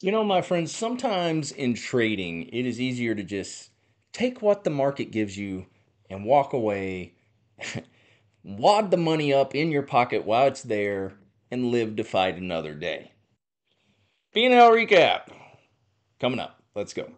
You know, my friends, sometimes in trading, it is easier to just take what the market gives you and walk away, wad the money up in your pocket while it's there, and live to fight another day. P&L recap coming up. Let's go.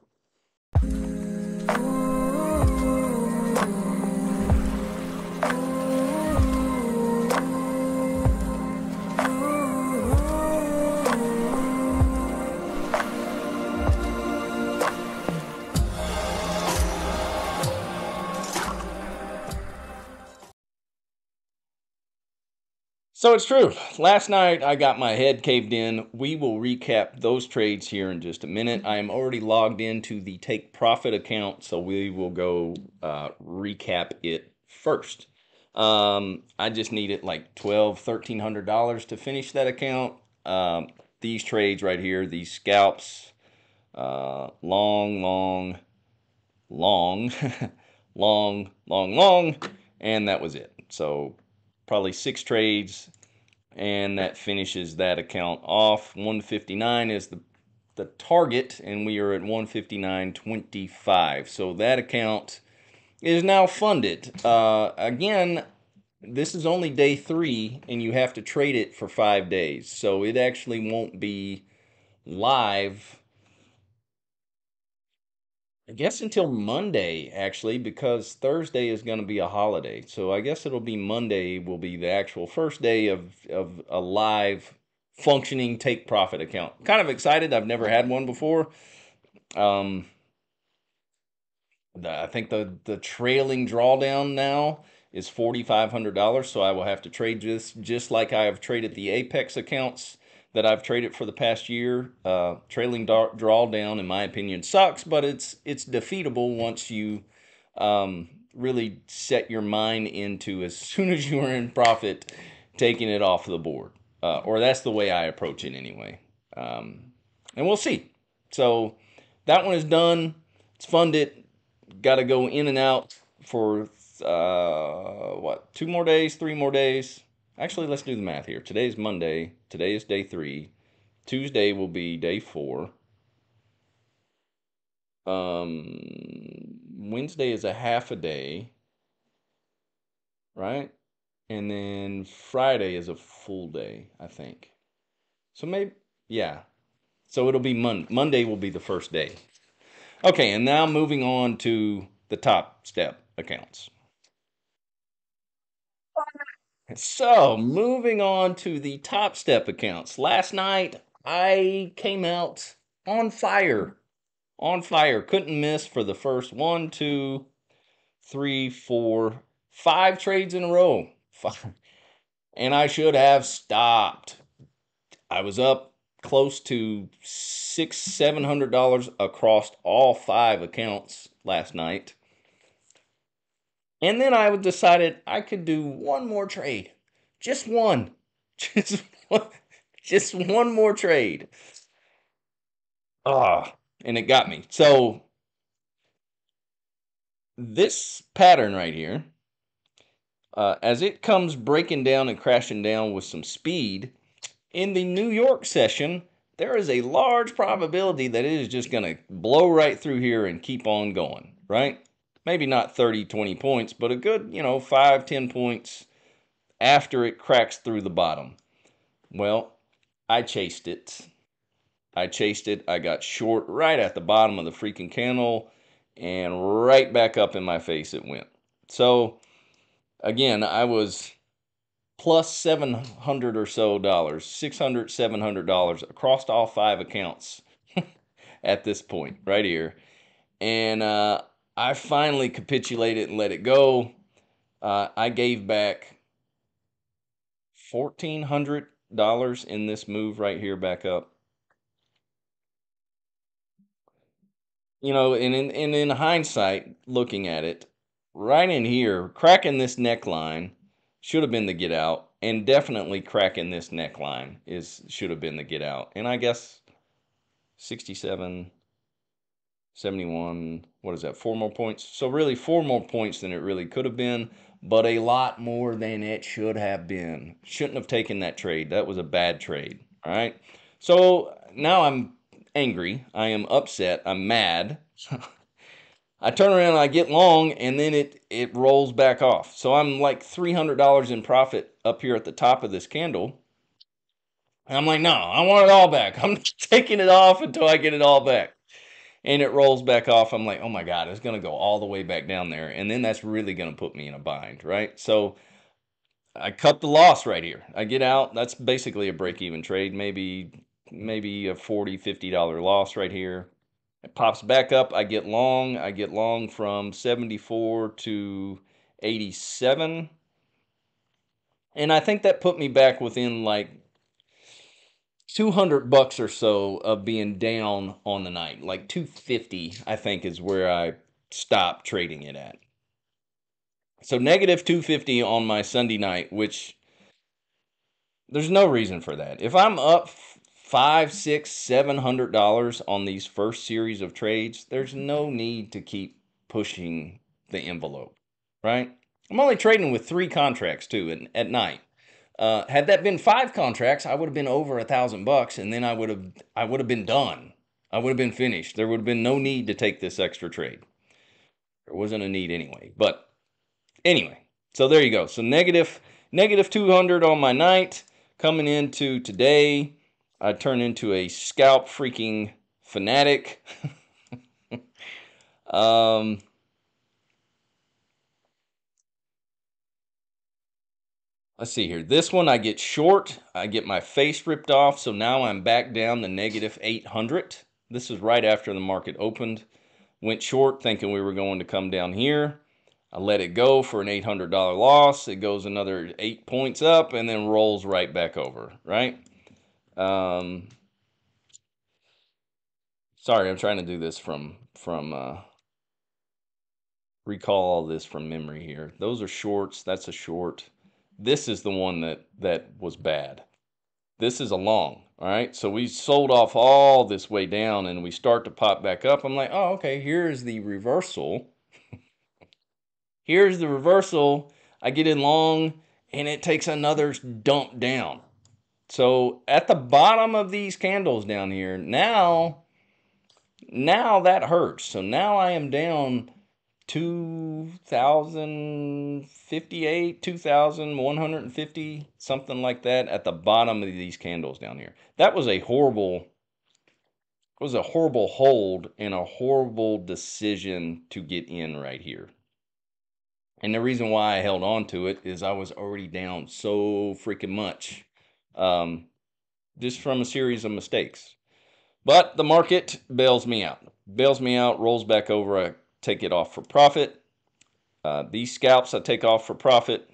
So it's true. Last night I got my head caved in. We will recap those trades here in just a minute. I am already logged into the take profit account, so we will go uh, recap it first. Um, I just needed like twelve, thirteen hundred dollars to finish that account. Um, these trades right here, these scalps, uh, long, long, long, long, long, long, and that was it. So probably six trades, and that finishes that account off. 159 is the the target, and we are at 159.25. So that account is now funded. Uh, again, this is only day three, and you have to trade it for five days. So it actually won't be live I guess until Monday, actually, because Thursday is going to be a holiday. So I guess it'll be Monday will be the actual first day of, of a live functioning take profit account. Kind of excited. I've never had one before. Um, I think the, the trailing drawdown now is $4,500. So I will have to trade just, just like I have traded the Apex accounts that I've traded for the past year. Uh, trailing drawdown, in my opinion, sucks, but it's it's defeatable once you um, really set your mind into as soon as you are in profit, taking it off the board. Uh, or that's the way I approach it anyway. Um, and we'll see. So that one is done. It's funded. Got to go in and out for uh, what two more days, three more days. Actually, let's do the math here. Today is Monday. Today is day three. Tuesday will be day four. Um, Wednesday is a half a day, right? And then Friday is a full day, I think. So maybe, yeah. So it'll be Mon- Monday will be the first day. Okay, and now moving on to the TopStep accounts. So, moving on to the TopStep accounts. Last night, I came out on fire. On fire. Couldn't miss for the first one, two, three, four, five trades in a row. And I should have stopped. I was up close to six, seven hundred dollars across all five accounts last night. And then I decided I could do one more trade. Just one. Just one, just one more trade. Ah, and it got me. So this pattern right here, uh, as it comes breaking down and crashing down with some speed, in the New York session, there is a large probability that it is just going to blow right through here and keep on going, right? Maybe not 30, 20 points, but a good, you know, 5, 10 points after it cracks through the bottom. Well, I chased it. I chased it. I got short right at the bottom of the freaking candle and right back up in my face it went. So, again, I was plus 700 or so dollars, 600, 700 dollars across all five accounts at this point right here. And uh, I finally capitulated and let it go. Uh, I gave back fourteen hundred dollars in this move right here back up. You know, and in and in hindsight, looking at it, right in here, cracking this neckline should have been the get out, and definitely cracking this neckline is should have been the get out. And I guess sixty seven 71, what is that, four more points? So really four more points than it really could have been, but a lot more than it should have been. Shouldn't have taken that trade. That was a bad trade, all right? So now I'm angry. I am upset. I'm mad. I turn around I get long and then it it rolls back off. So I'm like $300 in profit up here at the top of this candle. And I'm like, "No, I want it all back. I'm taking it off until I get it all back." And it rolls back off. I'm like, "Oh my god, it's going to go all the way back down there." And then that's really going to put me in a bind, right? So I cut the loss right here. I get out. That's basically a break even trade, maybe maybe a 40 50 dollar loss right here it pops back up. I get long. I get long from 74 to 87. And I think that put me back within like 200 bucks or so of being down on the night. Like 250, I think, is where I stopped trading it at. So negative 250 on my Sunday night, which there's no reason for that. If I'm up five, six, seven hundred dollars on these first series of trades, there's no need to keep pushing the envelope, right? I'm only trading with three contracts too at, at night. Uh, had that been five contracts, I would have been over a thousand bucks, and then I would have I would have been done. I would have been finished. There would have been no need to take this extra trade. There wasn't a need anyway. But anyway, so there you go. So negative negative 200 on my night coming into today. I turn into a scalp freaking fanatic. um, let's see here. This one I get short. I get my face ripped off. So now I'm back down the negative 800. This is right after the market opened. Went short thinking we were going to come down here. I let it go for an $800 loss. It goes another eight points up and then rolls right back over, right? Um, sorry, I'm trying to do this from from uh, recall all this from memory here. Those are shorts. That's a short. This is the one that that was bad. This is a long. All right, so we sold off all this way down, and we start to pop back up. I'm like, oh, okay. Here's the reversal. here's the reversal. I get in long, and it takes another dump down. So at the bottom of these candles down here, now, now that hurts. So now I am down 2,058, 2,150, something like that at the bottom of these candles down here. That was a horrible, was a horrible hold and a horrible decision to get in right here. And the reason why I held on to it is I was already down so freaking much um, just from a series of mistakes. But the market bails me out. Bails me out, rolls back over. I take it off for profit. Uh, these scalps I take off for profit.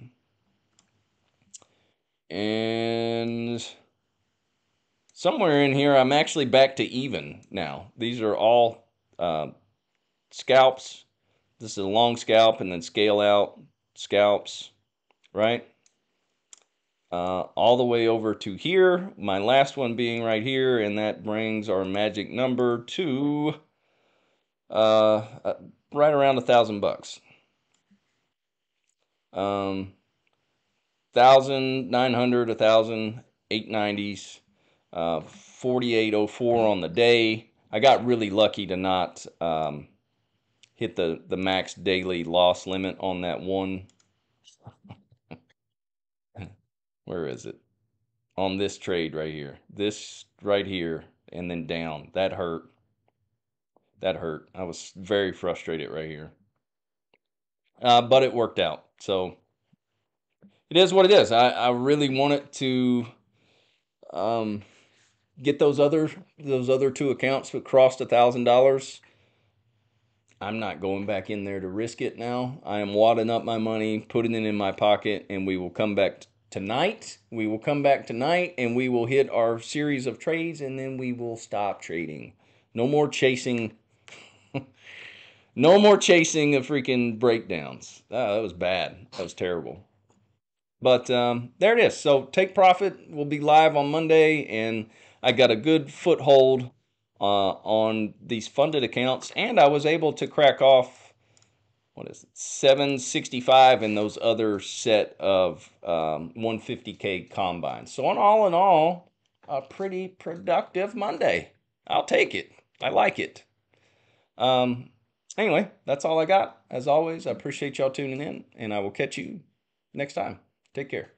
And somewhere in here, I'm actually back to even now. These are all uh, scalps. This is a long scalp and then scale out scalps, right? uh, all the way over to here. My last one being right here, and that brings our magic number to uh, uh, right around a thousand bucks. Um, thousand nine hundred, a thousand eight nineties, uh, forty eight oh four on the day. I got really lucky to not um, hit the the max daily loss limit on that one where is it? On this trade right here. This right here and then down. That hurt. That hurt. I was very frustrated right here. Uh, but it worked out. So it is what it is. I, I really wanted to um, get those other those other two accounts that crossed a thousand dollars. I'm not going back in there to risk it now. I am wadding up my money, putting it in my pocket, and we will come back tonight. We will come back tonight and we will hit our series of trades and then we will stop trading. No more chasing. No more chasing of freaking breakdowns. Oh, that was bad. That was terrible. But um, there it is. So take profit. will be live on Monday, and I got a good foothold uh, on these funded accounts, and I was able to crack off what is it 765 and those other set of um, 150k combines so on all in all a pretty productive monday I'll take it. I like it. Um, anyway, that's all I got. As always, I appreciate y'all tuning in, and I will catch you next time. Take care.